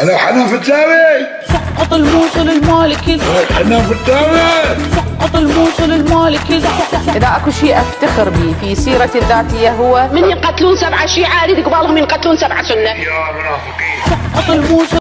أنا حنان فتاوي سقط الموصل المالكي. حنان فتاوي سقط الموصل المالكي. إذا أكو شيء أفتخر به في سيرتي الذاتية هو من يقتلون سبعة شيعة اريد قبالهم ينقتلون سبعة سنة. يا منافقين. سقط الموصل